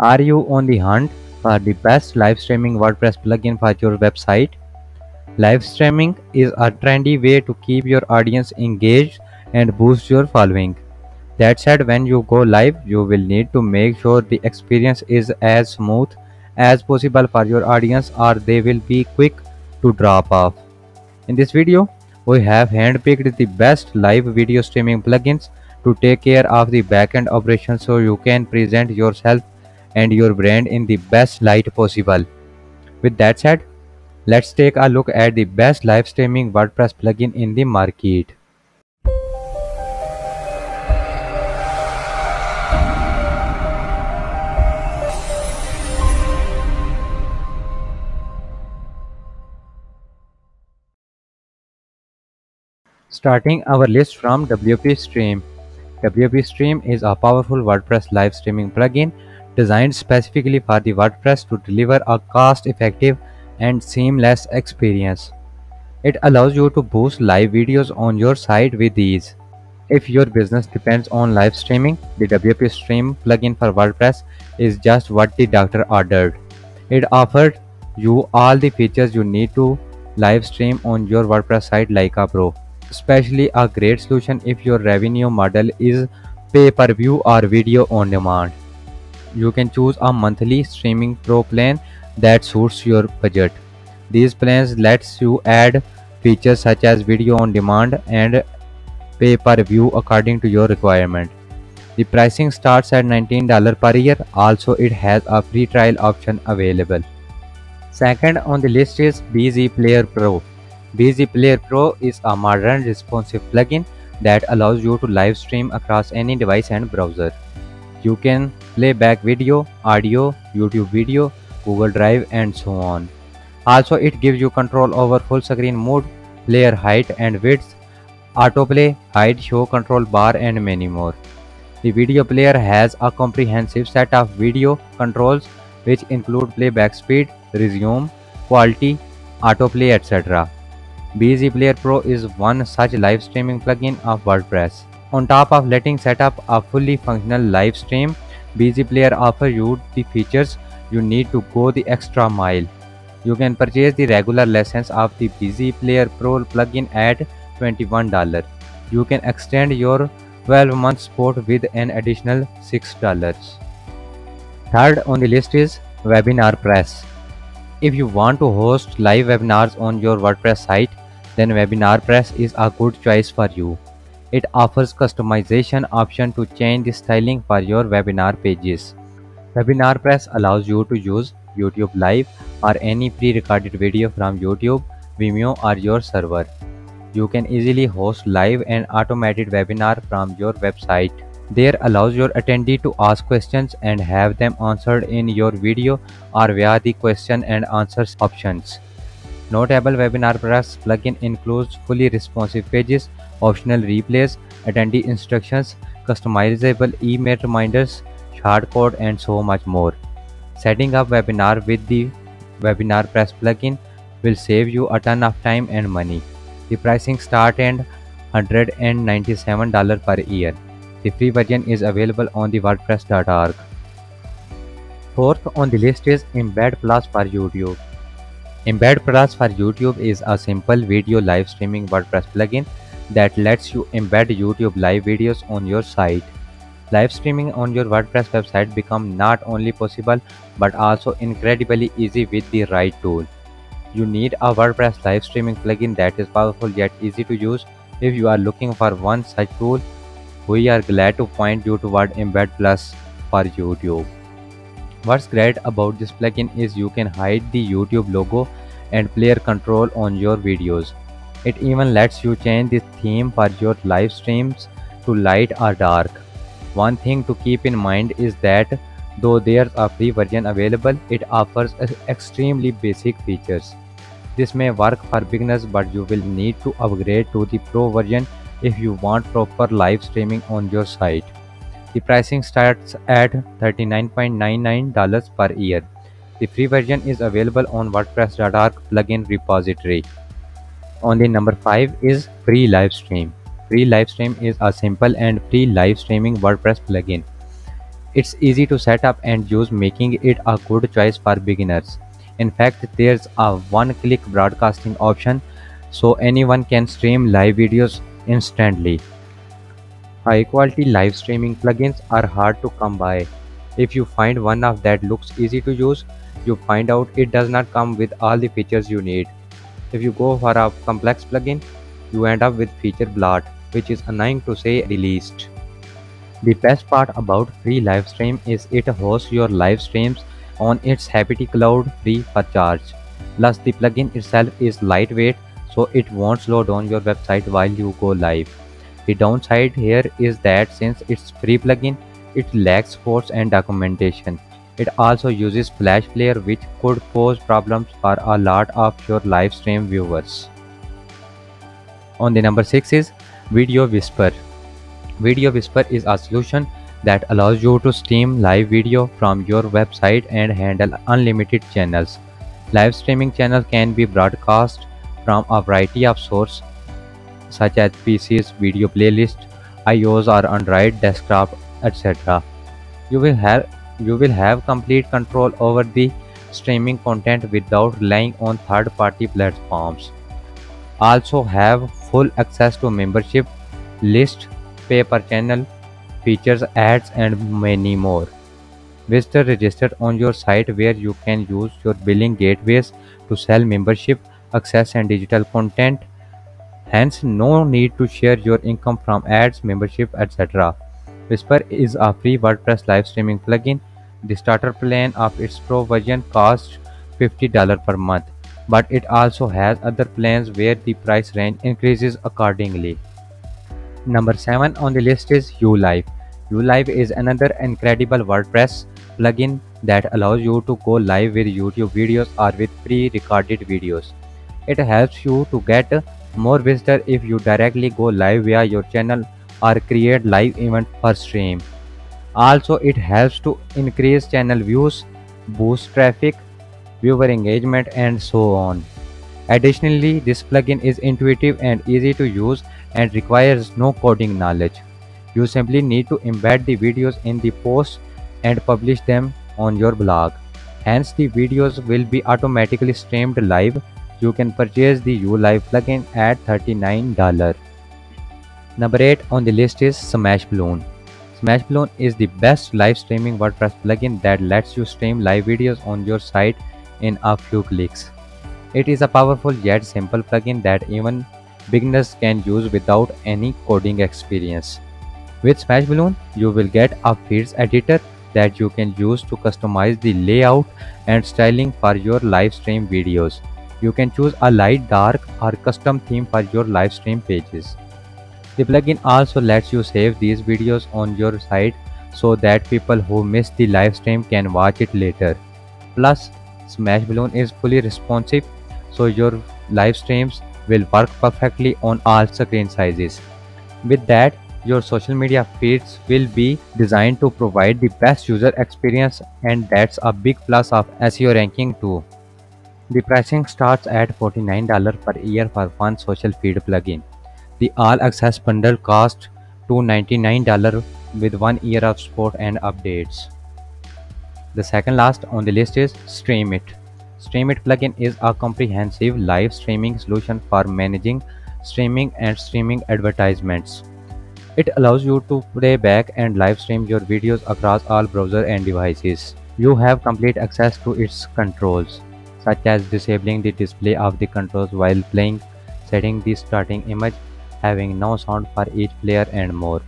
Are you on the hunt for the best live streaming WordPress plugin for your website? Live streaming is a trendy way to keep your audience engaged and boost your following. That said, when you go live, you will need to make sure the experience is as smooth as possible for your audience or they will be quick to drop off. In this video, we have handpicked the best live video streaming plugins to take care of the backend operations so you can present yourself and your brand in the best light possible. With that said, let's take a look at the best live streaming WordPress plugin in the market. Starting our list from WP Stream. WP Stream is a powerful WordPress live streaming plugin designed specifically for the WordPress to deliver a cost-effective and seamless experience. It allows you to boost live videos on your site with ease. If your business depends on live streaming, the WP Stream plugin for WordPress is just what the doctor ordered. It offers you all the features you need to live stream on your WordPress site like a pro especially a great solution if your revenue model is pay-per-view or video on demand. You can choose a monthly streaming pro plan that suits your budget. These plans lets you add features such as video on demand and pay-per-view according to your requirement. The pricing starts at $19 per year. Also, it has a free trial option available. Second on the list is BZ Player Pro. BZ Player Pro is a modern responsive plugin that allows you to live stream across any device and browser. You can play back video, audio, YouTube video, Google Drive and so on. Also it gives you control over full screen mode, player height and width, autoplay, hide, show control bar and many more. The video player has a comprehensive set of video controls which include playback speed, resume, quality, autoplay etc. BZ Player Pro is one such live streaming plugin of WordPress. On top of letting set up a fully functional live stream, BZ Player offers you the features you need to go the extra mile. You can purchase the regular license of the BZ Player Pro plugin at $21. You can extend your 12 month support with an additional $6. Third on the list is Webinar Press. If you want to host live webinars on your WordPress site, then WebinarPress is a good choice for you. It offers customization option to change the styling for your webinar pages. WebinarPress allows you to use YouTube Live or any pre-recorded video from YouTube, Vimeo or your server. You can easily host live and automated webinar from your website. There allows your attendee to ask questions and have them answered in your video or via the question and answers options. Notable Webinar Press plugin includes fully responsive pages, optional replays, attendee instructions, customizable email reminders, shortcode and so much more. Setting up webinar with the Webinar Press plugin will save you a ton of time and money. The pricing start at $197 per year. The free version is available on the wordpress.org. Fourth on the list is Embed Plus for YouTube. Embed Plus for YouTube is a simple video live streaming WordPress plugin that lets you embed YouTube live videos on your site. Live streaming on your WordPress website become not only possible but also incredibly easy with the right tool. You need a WordPress live streaming plugin that is powerful yet easy to use. If you are looking for one such tool, we are glad to point you toward Embed Plus for YouTube. What's great about this plugin is you can hide the YouTube logo and player control on your videos. It even lets you change the theme for your live streams to light or dark. One thing to keep in mind is that though there's a free version available, it offers extremely basic features. This may work for beginners but you will need to upgrade to the pro version if you want proper live streaming on your site. The pricing starts at $39.99 per year. The free version is available on WordPress.org plugin repository. On the number 5 is Free Livestream. Free Livestream is a simple and free live streaming WordPress plugin. It's easy to set up and use making it a good choice for beginners. In fact, there's a one-click broadcasting option so anyone can stream live videos instantly. High quality live streaming plugins are hard to come by. If you find one of that looks easy to use, you find out it does not come with all the features you need. If you go for a complex plugin, you end up with feature bloat, which is annoying to say the least. The best part about free livestream is it hosts your live streams on its Hapity Cloud free for charge. Plus the plugin itself is lightweight so it won't slow down your website while you go live. The downside here is that since it's free plugin, it lacks force and documentation. It also uses Flash Player which could pose problems for a lot of your live stream viewers. On the number 6 is Video Whisper. Video Whisper is a solution that allows you to stream live video from your website and handle unlimited channels. Live streaming channels can be broadcast from a variety of sources such as PCs, video playlist, iOS or Android desktop, etc. You will have you will have complete control over the streaming content without relying on third-party platforms. Also have full access to membership, list, pay per channel, features, ads and many more. Visit registered on your site where you can use your billing gateways to sell membership, access and digital content. Hence no need to share your income from ads, membership, etc. Whisper is a free WordPress live streaming plugin. The starter plan of its pro version costs $50 per month, but it also has other plans where the price range increases accordingly. Number 7 on the list is YouLive. YouLive is another incredible WordPress plugin that allows you to go live with YouTube videos or with pre-recorded videos. It helps you to get more visitors if you directly go live via your channel or create live event per stream. Also, it helps to increase channel views, boost traffic, viewer engagement and so on. Additionally, this plugin is intuitive and easy to use and requires no coding knowledge. You simply need to embed the videos in the post and publish them on your blog. Hence, the videos will be automatically streamed live. You can purchase the YouLive plugin at $39. Number 8 on the list is Smash Balloon. Smashballoon is the best live streaming WordPress plugin that lets you stream live videos on your site in a few clicks. It is a powerful yet simple plugin that even beginners can use without any coding experience. With Smash Balloon, you will get a feeds editor that you can use to customize the layout and styling for your live stream videos. You can choose a light, dark or custom theme for your live stream pages. The plugin also lets you save these videos on your site so that people who miss the live stream can watch it later. Plus, Smash Balloon is fully responsive so your live streams will work perfectly on all screen sizes. With that, your social media feeds will be designed to provide the best user experience and that's a big plus of SEO ranking too. The pricing starts at $49 per year for one social feed plugin. The All Access bundle costs $299 with one year of support and updates. The second last on the list is Streamit. Streamit plugin is a comprehensive live streaming solution for managing streaming and streaming advertisements. It allows you to play back and live stream your videos across all browser and devices. You have complete access to its controls, such as disabling the display of the controls while playing, setting the starting image, having no sound for each player and more.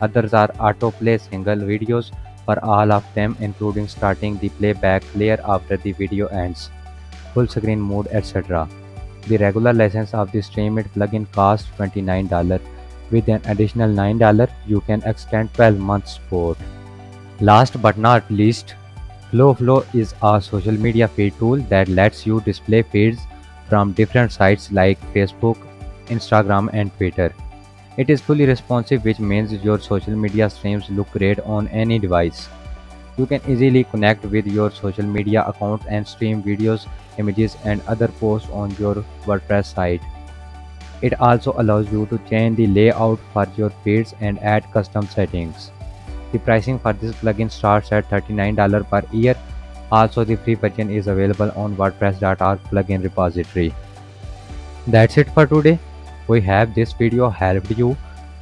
Others are autoplay single videos for all of them including starting the playback player after the video ends, full screen mode etc. The regular license of the Streamit plugin costs $29. With an additional $9, you can extend 12 months support. Last but not least, FlowFlow is a social media feed tool that lets you display feeds from different sites like Facebook, Instagram and Twitter. It is fully responsive which means your social media streams look great on any device. You can easily connect with your social media accounts and stream videos, images and other posts on your WordPress site. It also allows you to change the layout for your feeds and add custom settings. The pricing for this plugin starts at $39 per year. Also, the free version is available on WordPress.org plugin repository. That's it for today. We have this video helped you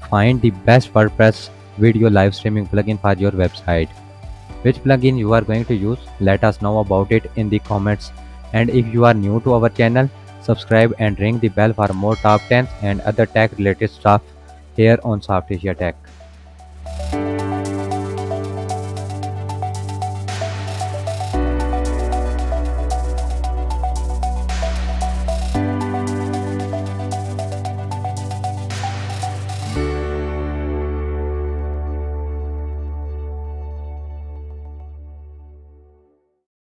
find the best WordPress video live streaming plugin for your website. Which plugin you are going to use? Let us know about it in the comments. And if you are new to our channel, subscribe and ring the bell for more top 10s and other tech related stuff here on Soft Tech.